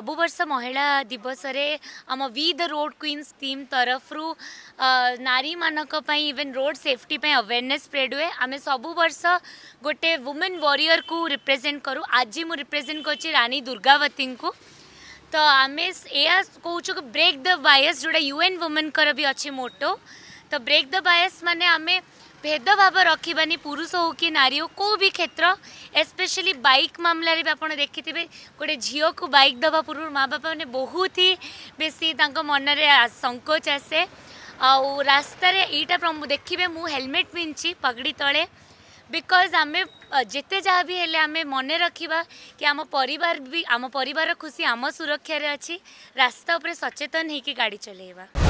અબુ વર્ષ મહિલા દિવસરે અમે we the road queen scheme તરફ રૂ નારી માનક પર ઈવન રોડ સેફટી પર અવેરનેસ સ્પ્રેડ હુએ અમે સબુ વર્ષ ગોટે વુમેન વોરિયર કો રિપ્રેઝન્ટ કરુ આજ મે રિપ્રેઝન્ટ કર ચી રાણી દુર્ગાવતી કો તો અમે એસ કહોચુ કે બ્રેક ધ બાયસ જોડે યુએન વુમેન કરા બી અચે મોટો તો બ્રેક ધ બાયસ મને અમે भेदभाव रखबानी पुरुष हो कि नारी हो कौ भी क्षेत्र एस्पेशली बैक मामलें भी आपड़ देखिथे गोटे झील को बैक दवा पूर्व माँ बापा मैंने बहुत ही बेस मनरे संकोच आसे आस्तार रास्तार यहाँ देखिए मुझे हेलमेट पिंधि पगड़ी तले बिकज आम जिते जहाँ भी हेले आम मन रखा कि आम परिवार भी आम परिवार खुशी आम सुरक्षा अच्छी रास्ता उपर हो गाड़ी चलेवा